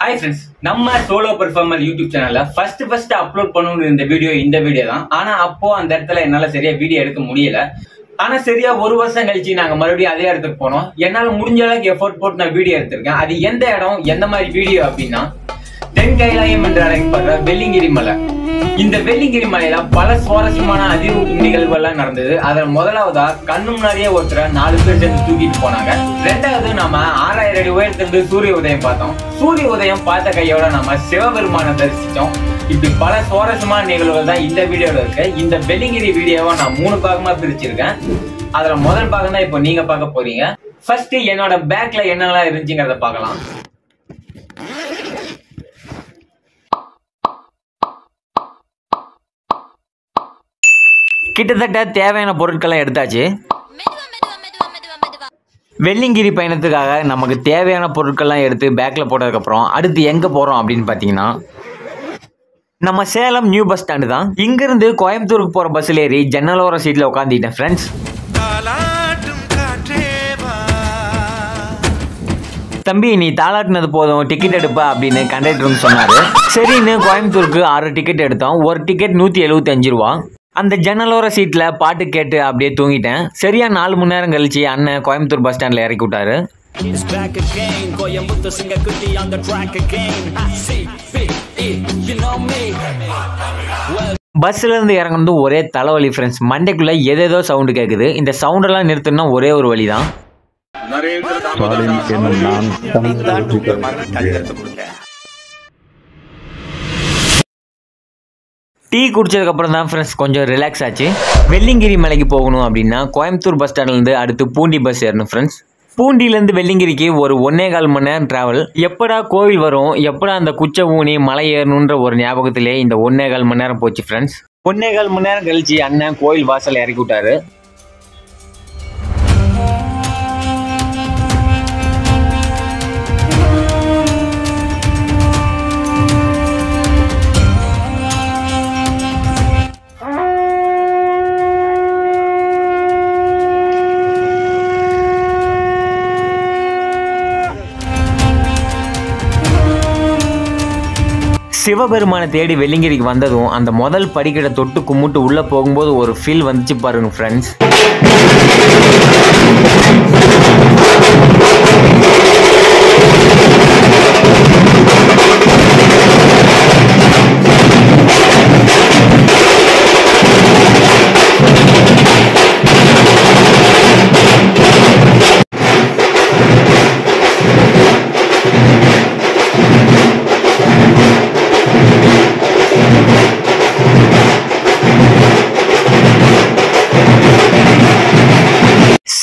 Hi friends நம்ம solo performer YouTube சேனல்ல first first upload பண்ணணும் இந்த வீடியோ இந்த வீடியோ தான். ஆனா அப்போ அந்த இடத்துல என்னால சரியா வீடியோ எடுக்க முடியல. ஆனா சரியா ஒரு வருஷம் கழிச்சு நாங்க மறுபடியும் அதே இடத்துக்கு போனோம். என்னால முடிஞ்ச அளவுக்கு எஃபோர்ட் போட்டு நான் வீடியோ எடுத்திருக்கேன். அது எந்த இடம் எந்த மாதிரி வீடியோ அப்படின்னா தென் கைலாயம் என்று அழைக்கப்படுற வெள்ளிங்கிரி மலை. இந்த வெள்ளிங்கிரி மலையில பல சுவாரஸ்யமான அதிர்வு நிகழ்வுகள்லாம் நடந்தது. அதுல முதலாவதா கண்ணு முன்னாடியே ஒருத்தர நாலு பேர் சேர்ந்து தூக்கிட்டு போனாங்க. ரெண்டாவது நாம அடி உயரத்திலிருந்து சூரிய உதயம் பார்த்தோம். சூரிய உதயம் பார்த்த கையோட நம்ம சிவபெருமானை தரிசித்தோம். இப்படி பல சுவாரஸ்யமான நிகழ்வுகள் தான் இந்த வீடியோல இருக்கு. இந்த வெள்ளிங்கிரி வீடியோவை நான் மூணு பாகமா பிரிச்சிருக்கேன். அதுல முதல் பாகம் தான் இப்போ நீங்க பார்க்க போறீங்க. ஃபர்ஸ்ட் என்னோட பேக்ல என்னெல்லாம் இருந்துச்சுங்கிறத பார்க்கலாம். கிட்டத்தட்ட தேவையான பொருட்களை எடுத்தாச்சு. வெள்ளிங்கிரி பயணத்துக்காக நமக்கு தேவையான பொருட்கள்லாம் எடுத்து பேக்கில் போட்டதுக்கப்புறம் அடுத்து எங்கே போகிறோம் அப்படின்னு பார்த்தீங்கன்னா நம்ம சேலம் நியூ பஸ் ஸ்டாண்டு தான். இங்கேருந்து கோயம்புத்தூருக்கு போகிற பஸ்ஸில் ஏறி ஜன்னலோர சீட்டில் உட்காந்துட்டேன் ஃப்ரெண்ட்ஸ் தம்பி நீ தாளாட்டினது போதும் டிக்கெட் எடுப்பா அப்படின்னு கண்டக்டரும் சொன்னார். சரின்னு கோயம்புத்தூருக்கு ஆறு டிக்கெட் எடுத்தோம். ஒரு டிக்கெட் நூற்றி எழுபத்தஞ்சு ரூபா. அந்த ஜன்னலோர சீட்டில் பாட்டு கேட்டு அப்படியே தூங்கிட்டேன். சரியா நாலு மணி நேரம் கழிச்சு அண்ணன் கோயம்புத்தூர் பஸ் ஸ்டாண்டில் இறக்கி விட்டாரு. B E, இறங்குனது ஒரே தலைவலி ஃப்ரெண்ட்ஸ் மண்டைக்குள்ள ஏதேதோ சவுண்டு கேட்குது இந்த சவுண்டெல்லாம் நிறுத்தணும்னா ஒரே ஒரு வழி தான் டீ குடிச்சதுக்கப்புறம் தான் ஃப்ரெண்ட்ஸ் கொஞ்சம் ரிலாக்ஸ் ஆச்சு. வெள்ளிங்கிரி மலைக்கு போகணும் அப்படின்னா கோயம்புத்தூர் பஸ் ஸ்டாண்ட்லேருந்து அடுத்து பூண்டி பஸ் ஏறணும் ஃப்ரெண்ட்ஸ் பூண்டியிலேருந்து வெள்ளிங்கிரிக்கு ஒரு ஒன்னே கால் மணி நேரம் ட்ராவல் எப்படா கோவில் வரும் எப்படா அந்த குச்சை ஊனி மலை ஏறணுன்ற ஒரு ஞாபகத்திலே இந்த ஒன்னே கால் மணி நேரம் போச்சு ஃப்ரெண்ட்ஸ் ஒன்னே கால் மணி நேரம் கழிச்சு அண்ணன் கோயில் வாசல் இறக்கி விட்டாரு. சிவபெருமானை தேடி வெள்ளிங்கிரிக்கு வந்ததும் அந்த முதல் படிக்கட்டை தொட்டு கும்பிட்டு உள்ளே போகும்போது ஒரு ஃபீல் வந்துச்சு பாருங்க ஃப்ரெண்ட்ஸ்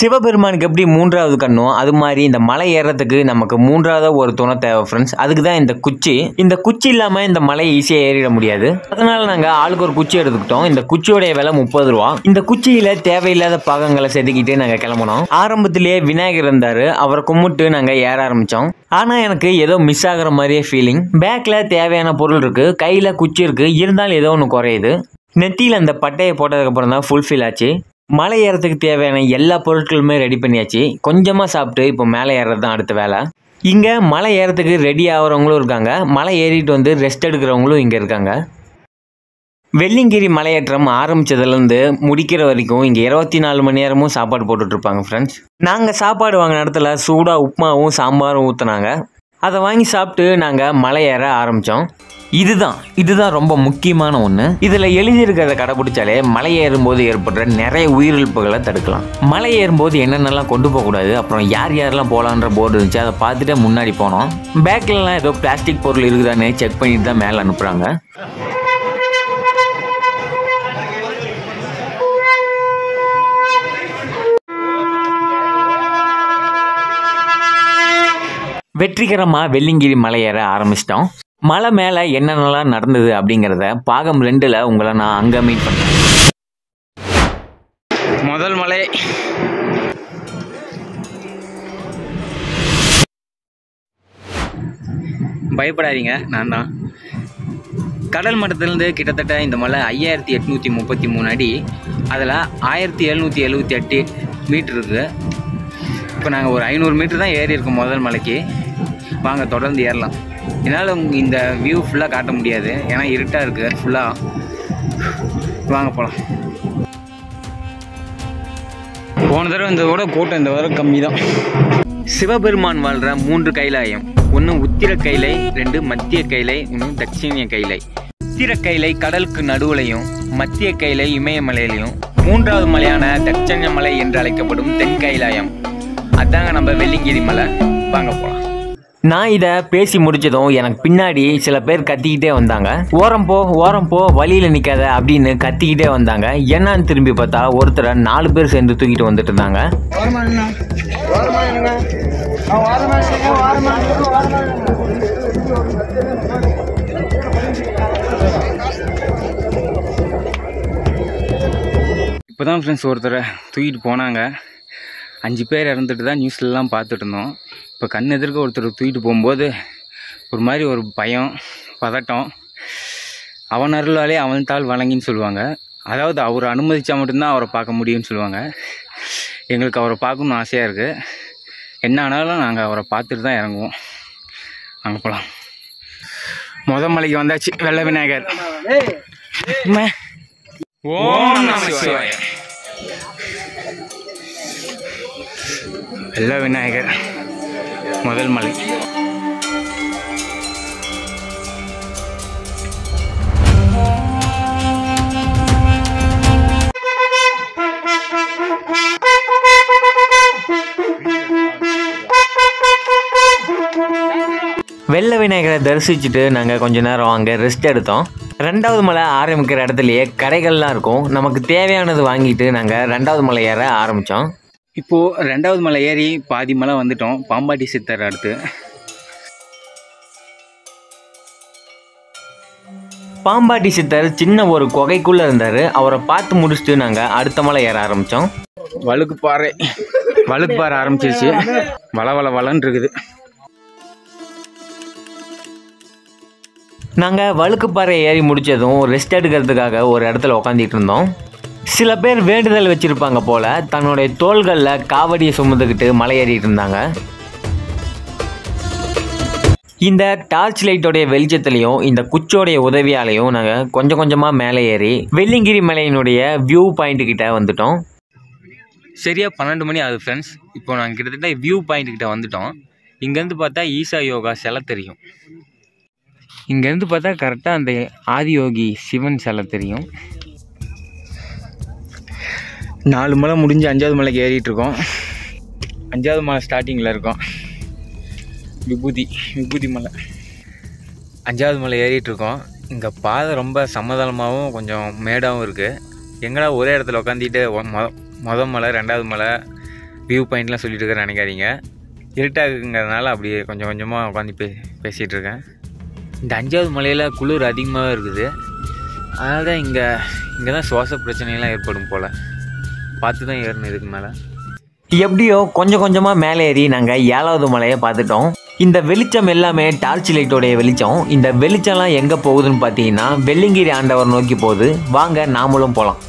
சிவபெருமானுக்கு எப்படி மூன்றாவது கண்ணும் அது மாதிரி இந்த மலை ஏறுறதுக்கு நமக்கு மூன்றாவது ஒரு துணை தேவை ஃப்ரெண்ட்ஸ் அதுக்கு தான் இந்த குச்சி. இந்த குச்சி இல்லாமல் இந்த மலை ஈஸியாக ஏறிட முடியாது. அதனால நாங்கள் ஆளுக்கு ஒரு குச்சி எடுத்துக்கிட்டோம். இந்த குச்சியோடைய விலை முப்பது ரூபா. இந்த குச்சியில் தேவையில்லாத பாகங்களை செதுக்கிட்டு நாங்கள் கிளம்புனோம். ஆரம்பத்திலேயே விநாயகர் இருந்தார். அவரை கும்பிட்டு நாங்கள் ஏற ஆரம்பித்தோம் ஆனால் எனக்கு ஏதோ மிஸ் ஆகிற மாதிரியே ஃபீலிங் பேக்கில் தேவையான பொருள் இருக்குது கையில் குச்சி இருக்குது இருந்தாலும் ஏதோ ஒன்று குறையுது. நெத்தியில் அந்த பட்டையை போட்டதுக்கப்புறம் தான் ஃபுல்ஃபில் ஆச்சு. மலை ஏறத்துக்கு தேவையான எல்லா பொருட்களுமே ரெடி பண்ணியாச்சு. கொஞ்சமாக சாப்பிட்டு இப்போ மேலே ஏறுறது தான் அடுத்த வேலை. இங்கே மலை ஏறத்துக்கு ரெடி ஆகிறவங்களும் இருக்காங்க. மலை ஏறிட்டு வந்து ரெஸ்ட் எடுக்கிறவங்களும் இங்கே இருக்காங்க. வெள்ளிங்கிரி மலையேற்றம் ஆரம்பிச்சதுலேருந்து முடிக்கிற வரைக்கும் இங்கே இருபத்தி நாலு மணி நேரமும் சாப்பாடு போட்டுட்ருப்பாங்க ஃப்ரெண்ட்ஸ் நாங்கள் சாப்பாடு வாங்கின இடத்துல சூடாக உப்புமாவும் சாம்பாரும் ஊற்றுனாங்க அதை வாங்கி சாப்பிட்டு நாங்கள் மலை ஏற ஆரம்பித்தோம் இதுதான் இதுதான் ரொம்ப முக்கியமான ஒன்று இதில் எழுதியிருக்கிறத கடைபிடிச்சாலே மலை ஏறும்போது ஏற்படுற நிறைய உயிரிழப்புகளை தடுக்கலாம். மலை ஏறும்போது என்னென்னலாம் கொண்டு போகக்கூடாது அப்புறம் யார் யாரெல்லாம் போகலான்ற போர்டு இருந்துச்சு அதை பார்த்துட்டு முன்னாடி போனோம். பேக்கிலலாம் ஏதோ பிளாஸ்டிக் பொருள் இருக்குதான்னு செக் பண்ணிட்டு தான் மேலே அனுப்புகிறாங்க வெற்றிகரமாக வெள்ளிங்கிரி மலை ஏற ஆரம்பிச்சிட்டோம். மலை மேலே என்னென்னலாம் நடந்தது அப்படிங்கிறத பாகம் ரெண்டில் உங்களை நான் அங்கே மீட் பண்ணேன் முதல் மலை. பயப்படாதீங்க நான் தான். கடல் மட்டத்திலேருந்து கிட்டத்தட்ட இந்த மலை ஐயாயிரத்தி எட்நூற்றி முப்பத்தி மூணு அடி. அதில் ஆயிரத்தி எழுநூற்றி எழுபத்தி எட்டு மீட்ரு இருக்குது. இப்போ நாங்கள் ஒரு ஐநூறு மீட்ரு தான் ஏறி இருக்கோம் முதல் மலைக்கு. வாங்க தொடர்ந்து ஏறலாம். என்னால் இந்த வியூ ஃபுல்லாக காட்ட முடியாது. ஏன்னா இருட்டாக இருக்குது ஃபுல்லாக வாங்க போகலாம் போன தடவை இந்த விட கூட்டம் இந்த தடவை கம்மி தான் சிவபெருமான் வாழ்கிற மூன்று கைலாயம். ஒன்று உத்திர கைலை ரெண்டு மத்திய கைலை ஒன்று தட்சிணிய கைலை. உத்திர கைலை கடலுக்கு நடுவுலையும் மத்திய கைலை இமயமலையிலையும் மூன்றாவது மலையான தட்சண மலை என்று அழைக்கப்படும் தென் கைலாயம். அதாங்க நம்ம வெள்ளிங்கிரி மலை. வாங்க போகலாம் நான் இதை பேசி முடிச்சதும் எனக்கு பின்னாடி சில பேர் கத்திக்கிட்டே வந்தாங்க. ஓரம் போ ஓரம் போ வழியில் நிற்காத அப்படின்னு கத்திக்கிட்டே வந்தாங்க. என்னன்னு திரும்பி பார்த்தா ஒருத்தரை நாலு பேர் சேர்ந்து தூக்கிட்டு வந்துட்டு இருந்தாங்க. இப்போ தான் ஃப்ரெண்ட்ஸ் ஒருத்தரை தூக்கிட்டு போனாங்க. அஞ்சு பேர் இறந்துட்டு தான் நியூஸ்லலாம் பார்த்துட்டு இருந்தோம். இப்போ கண் எதிர்க்க ஒருத்தர் தூக்கிட்டு போகும்போது ஒரு மாதிரி ஒரு பயம் பதட்டம். அவன் அருளாலே அவன் தாள் வழங்கின்னு சொல்லுவாங்க. அதாவது அவர் அனுமதிச்சா மட்டும்தான் அவரை பார்க்க முடியும்னு சொல்லுவாங்க. எங்களுக்கு அவரை பார்க்கணும்னு ஆசையாக இருக்குது என்ன ஆனாலும் நாங்கள் அவரை பார்த்துட்டு தான் இறங்குவோம். அங்கே போகலாம் முத மலைக்கு வந்தாச்சு வெள்ள விநாயகர். ஓம் வெள்ள விநாயகர். முதல் மலை. வெள்ள விநாயகரை தரிசிச்சுட்டு நாங்கள் கொஞ்ச நேரம் அங்கே ரெஸ்ட் எடுத்தோம். ரெண்டாவது மலை ஆரம்பிக்கிற இடத்துலையே கடைகள்லாம் இருக்கும். நமக்கு தேவையானது வாங்கிட்டு நாங்கள் ரெண்டாவது மலை ஏற ஆரம்பித்தோம் இப்போது ரெண்டாவது மலை ஏறி பாதி மலை வந்துட்டோம். பாம்பாட்டி சித்தர் அடுத்து. பாம்பாட்டி சித்தர் சின்ன ஒரு குகைக்குள்ளே இருந்தார். அவரை பார்த்து முடிச்சுட்டு நாங்கள் அடுத்த மலை ஏற ஆரம்பித்தோம் வழுக்கு பாறை. வழுக்கு பாறை ஆரம்பிச்சிருச்சு. வள வள வளன்னு இருக்குது. நாங்கள் வழுக்குப்பாறை ஏறி முடித்ததும் ரெஸ்ட் எடுக்கிறதுக்காக ஒரு இடத்துல உக்காந்துட்டு இருந்தோம். சில பேர் வேண்டுதல் வச்சுருப்பாங்க போல் தன்னுடைய தோள்களில் காவடியை சுமந்துக்கிட்டு மலையேறிட்டு இருந்தாங்க. இந்த டார்ச் லைட்டோடைய வெளிச்சத்துலையும் இந்த குச்சோடைய உதவியாலையும் நாங்கள் கொஞ்சம் கொஞ்சமாக மேலே ஏறி வெள்ளிங்கிரி மலையினுடைய வியூ பாயிண்ட் கிட்ட வந்துட்டோம். சரியா பன்னெண்டு மணி ஆகுது ஃப்ரெண்ட்ஸ் இப்போ நாங்கள் கிட்டத்தட்ட வியூ பாயிண்ட் கிட்ட வந்துட்டோம். இங்கேருந்து பார்த்தா ஈசா யோகா சிலை தெரியும். இங்கேருந்து பார்த்தா கரெக்டாக அந்த ஆதியோகி சிவன் சிலை தெரியும். நாலு மலை முடிஞ்சு அஞ்சாவது மலைக்கு ஏறிட்டு இருக்கோம் அஞ்சாவது மலை ஸ்டார்டிங்கில் இருக்கோம். விபூதி விபூதி மலை. அஞ்சாவது மலை ஏறிட்டு இருக்கோம் இங்கே பாதை ரொம்ப சமதளமாகவும் கொஞ்சம் மேடாகவும் இருக்குது எங்கடா ஒரே இடத்துல உட்காந்துட்டு மொத மொதல் மலை ரெண்டாவது மலை வியூ பாயிண்ட்லாம் சொல்லிட்டு இருக்கிறேன் நினைக்காதீங்க. இருட்டாகுங்கிறதுனால அப்படியே கொஞ்சம் கொஞ்சமாக உட்காந்து பே பேசிகிட்டு இருக்கேன் இந்த அஞ்சாவது மலையில் குளிர் அதிகமாக இருக்குது. அதனால தான் இங்கே இங்கே தான் சுவாச பிரச்சனைலாம் ஏற்படும் போல். பார்த்து தான் ஏறணும் இதுக்கு மேலே. எப்படியோ கொஞ்சம் கொஞ்சமாக மேலே ஏறி நாங்கள் ஏழாவது மலையை பார்த்துட்டோம். இந்த வெளிச்சம் எல்லாமே டார்ச் லைட்டோடைய வெளிச்சம். இந்த வெளிச்சம்லாம் எங்கே போகுதுன்னு பார்த்தீங்கன்னா வெள்ளிங்கிரி ஆண்டவர் நோக்கி போகுது. வாங்க நாமளும் போகலாம்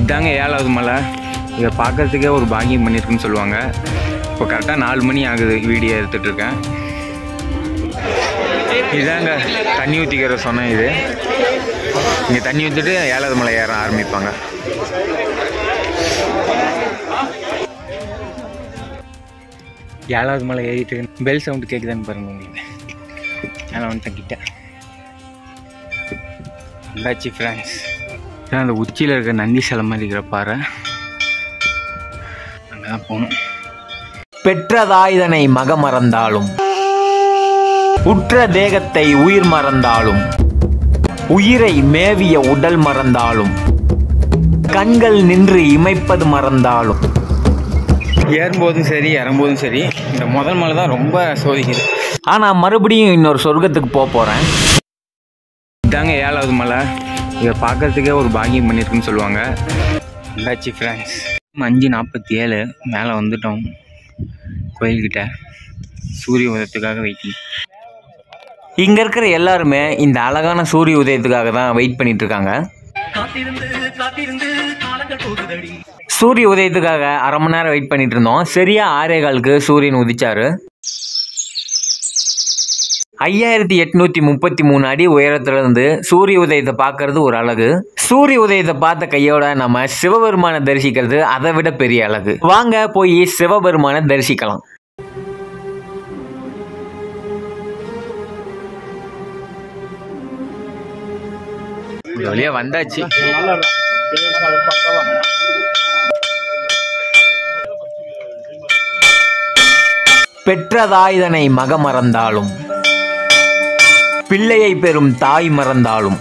இதாங்க ஏழாவது மலை. இதை பார்க்கறதுக்கே ஒரு பாக்கியம் பண்ணியிருக்குன்னு சொல்லுவாங்க. இப்போ கரெக்டாக நாலு மணி ஆகுது வீடியோ எடுத்துகிட்டு இருக்கேன். இதாங்க தண்ணி ஊற்றிக்கிற சொன்னேன் இது. இங்கே தண்ணி ஊற்றிட்டு ஏழாவது மலை ஏற ஆரம்பிப்பாங்க. ஏழாவது மலை ஏறிட்டு பெல் சவுண்டு கேட்குதான்னு பாருங்க உங்களுக்கு. மேலே வந்துட்டேன் கிட்ட வந்தாச்சு ஃப்ரெண்ட்ஸ் அந்த உச்சியில் இருக்க நந்தி சிலை மாதிரி இருக்கிற பாறை. அங்கே தான் போகணும். பெற்றதாயுதனை மக மறந்தாலும் உற்ற தேகத்தை உயிர் மறந்தாலும் உயிரை மேவிய உடல் மறந்தாலும் கண்கள் நின்று இமைப்பது மறந்தாலும் ஏறும்போதும் சரி இறங்கும்போதும் சரி இந்த முதல் மலை தான் ரொம்ப சோதிக்குது. ஆனால் மறுபடியும் இன்னொரு சொர்க்கத்துக்கு போக போகிறேன் இதாங்க ஏழாவது மலை. இதை பார்க்கறதுக்கே ஒரு பாக்கியம் பண்ணியிருக்குன்னு சொல்லுவாங்க. இந்தாச்சு ஃப்ரெண்ட்ஸ் அஞ்சு நாற்பத்தி ஏழு மேலே வந்துட்டோம். கோயில்கிட்ட. சூரிய உதயத்துக்காக வெயிட்டிங் இங்கே இருக்கிற எல்லாருமே இந்த அழகான சூரிய உதயத்துக்காக தான் வெயிட் பண்ணிட்டு இருக்காங்க. சூரிய உதயத்துக்காக அரை மணி நேரம் வெயிட் பண்ணிட்டு இருந்தோம். சரியா ஆறே காலுக்கு சூரியன் உதிச்சாரு. ஐயாயிரத்தி எட்நூத்தி முப்பத்தி மூணு அடி உயரத்துல இருந்து சூரிய உதயத்தை பார்க்கறது ஒரு அழகு. சூரிய உதயத்தை பார்த்த கையோட நம்ம சிவபெருமானை தரிசிக்கிறது அதை விட பெரிய அழகு. வாங்க போய் சிவபெருமானை தரிசிக்கலாம். வழியா வந்தாச்சு. பெற்றதாய்தனை மக மறந்தாலும் பிள்ளையை பெறும் தாய் மறந்தாலும்?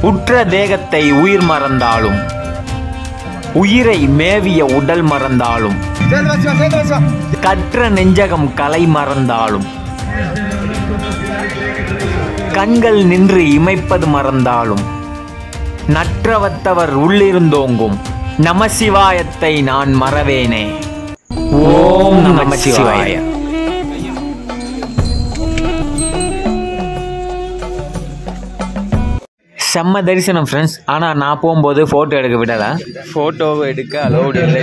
உற்ற தேகத்தை உயிர் மறந்தாலும்? உயிரை மேவிய உடல் மறந்தாலும்? கற்ற நெஞ்சகம் கலை மறந்தாலும்? கண்கள் நின்று இமைப்பது மறந்தாலும்? நற்றவத்தவர் உள்ளிருந்தோங்கும் நமசிவாயத்தை நான் மறவேனே. ஓம் நமசிவாய செம்ம தரிசனம் ஃப்ரெண்ட்ஸ் ஆனால் நான் போகும்போது ஃபோட்டோ எடுக்க விடலை? ஃபோட்டோவை எடுக்க அலோடு இல்லை.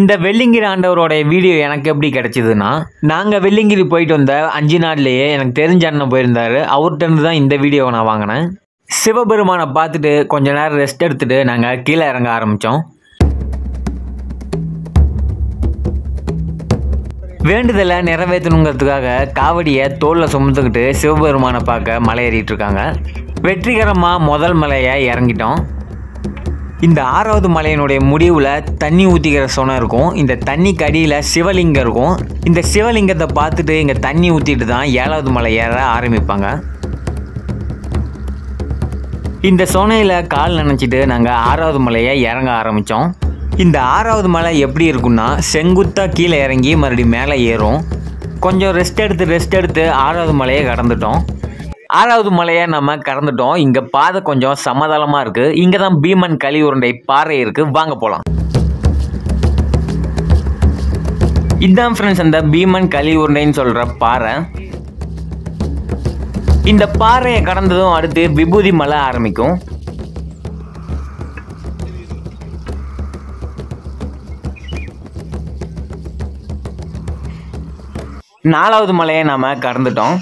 இந்த வெள்ளிங்கிரி ஆண்டவரோட வீடியோ எனக்கு எப்படி கிடைச்சதுன்னா நாங்கள் வெள்ளிங்கிரி போயிட்டு வந்த அஞ்சு நாள்லயே எனக்கு தெரிஞ்ச அண்ணன் போயிருந்தாரு. அவர்கிட்ட தான் இந்த வீடியோவை நான் வாங்கினேன். சிவபெருமானை பார்த்துட்டு கொஞ்ச நேரம் ரெஸ்ட் எடுத்துட்டு நாங்கள் கீழே இறங்க ஆரம்பித்தோம் வேண்டுதலை நிறைவேற்றணுங்கிறதுக்காக காவடியை தோளில் சுமந்துக்கிட்டு சிவபெருமானை பார்க்க மலை ஏறிட்டு இருக்காங்க வெற்றிகரமாக முதல் மலையை இறங்கிட்டோம். இந்த ஆறாவது மலையினுடைய முடிவில் தண்ணி ஊற்றிக்கிற சொனை இருக்கும். இந்த தண்ணிக்கு அடியில் சிவலிங்கம் இருக்கும். இந்த சிவலிங்கத்தை பார்த்துட்டு இங்கே தண்ணி ஊற்றிட்டு தான் ஏழாவது மலை ஏற ஆரம்பிப்பாங்க. இந்த சொனையில் கால் நினச்சிட்டு நாங்கள் ஆறாவது மலையை இறங்க ஆரம்பித்தோம் இந்த ஆறாவது மலை எப்படி இருக்குன்னா செங்குத்தாக கீழே இறங்கி மறுபடியும் மேலே ஏறும். கொஞ்சம் ரெஸ்ட் எடுத்து ரெஸ்ட் எடுத்து ஆறாவது மலையை கடந்துட்டோம். ஆறாவது மலையை நம்ம கடந்துட்டோம். இங்கே பாதை கொஞ்சம் சமதளமாக இருக்குது இங்கே தான் பீமன் களி உருண்டை பாறை இருக்குது வாங்க போகலாம் இதுதான் ஃப்ரெண்ட்ஸ் அந்த பீமன் களி உருண்டைன்னு சொல்கிற பாறை. இந்த பாறையை கடந்ததும் அடுத்து விபூதி மலை ஆரம்பிக்கும். நாலாவது மலையை நாம கடந்துட்டோம்.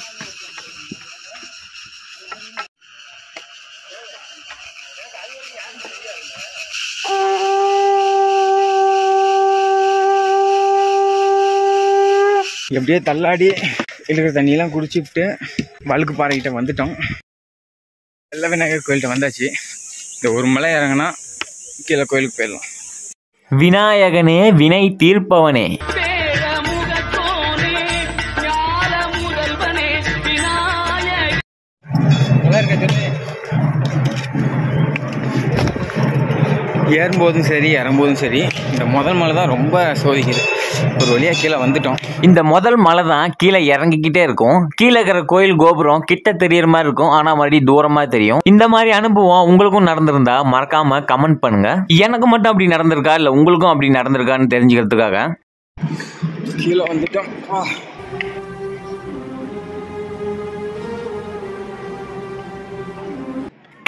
எப்படியே தள்ளாடி இருக்கிற தண்ணியெல்லாம் குடிச்சுட்டு வழுக்கு பாறைகிட்ட வந்துட்டோம். வெள்ள விநாயகர் கோயில்கிட்ட வந்தாச்சு. இந்த ஒரு மலை இறங்கினா கீழே கோயிலுக்கு போயிடலாம். விநாயகனே வினை தீர்ப்பவனே. ஏறும்போதும் சரி இறங்கும்போதும் சரி இந்த முதல் மலை தான் ரொம்ப சோதிக்குது. ஒரு வழியாக கீழே வந்துட்டோம். இந்த முதல் மலை தான் கீழே இறங்கிக்கிட்டே இருக்கும். கீழே இருக்கிற கோயில் கோபுரம் கிட்ட தெரியற மாதிரி இருக்கும். ஆனா மறுபடியும் தூரமா தெரியும். இந்த மாதிரி அனுபவம் உங்களுக்கும் நடந்திருந்தா மறக்காம கமெண்ட் பண்ணுங்க. எனக்கு மட்டும் அப்படி நடந்திருக்கா? இல்ல உங்களுக்கும் அப்படி நடந்திருக்கான்னு தெரிஞ்சுக்கிறதுக்காக? கீழே வந்துட்டோம்.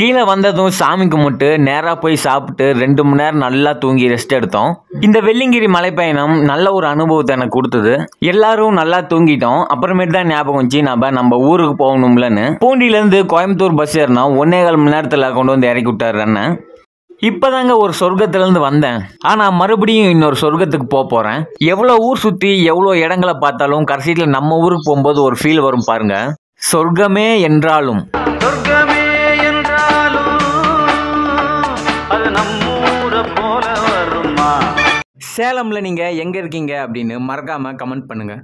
கீழே வந்ததும் சாமி கும்பிட்டு நேராக போய் சாப்பிட்டு ரெண்டு மணி நேரம் நல்லா தூங்கி ரெஸ்ட் எடுத்தோம். இந்த வெள்ளிங்கிரி மலைப்பயணம் நல்ல ஒரு அனுபவத்தை எனக்கு கொடுத்தது. எல்லாரும் நல்லா தூங்கிட்டோம். அப்புறமேட்டு தான் ஞாபகம் வந்துச்சு நம்ம நம்ம ஊருக்கு போகணும்லன்னு. பூண்டியிலேருந்து கோயம்புத்தூர் பஸ் ஏறினா ஒன்னே கால் மணி நேரத்தில் கொண்டு வந்து இறக்கி விட்டார் அண்ணன். இப்போதாங்க ஒரு சொர்க்கத்துலேருந்து வந்தேன். ஆனால் மறுபடியும் இன்னொரு சொர்க்கத்துக்கு போக போகிறேன் எவ்வளோ ஊர் சுற்றி எவ்வளோ இடங்களை பார்த்தாலும் கடைசியில் நம்ம ஊருக்கு போகும்போது ஒரு ஃபீல் வரும் பாருங்கள் சொர்க்கமே என்றாலும். சேலமில் நீங்கள் எங்கே இருக்கீங்க அப்படின்னு மறக்காமல் கமெண்ட் பண்ணுங்கள்